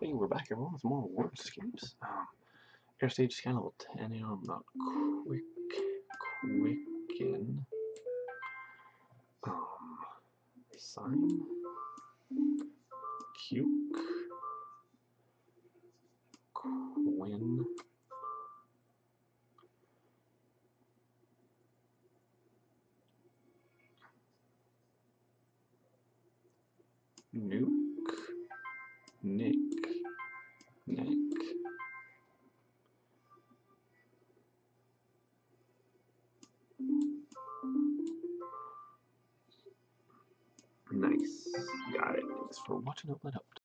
Hey, we're back everyone with more Wordscapes. Um, air stage scan level 10 and I'm not quick, quicken. Um, sign, cuke, quinn, nuke, nick, Nice. Got it. Thanks for watching lit up.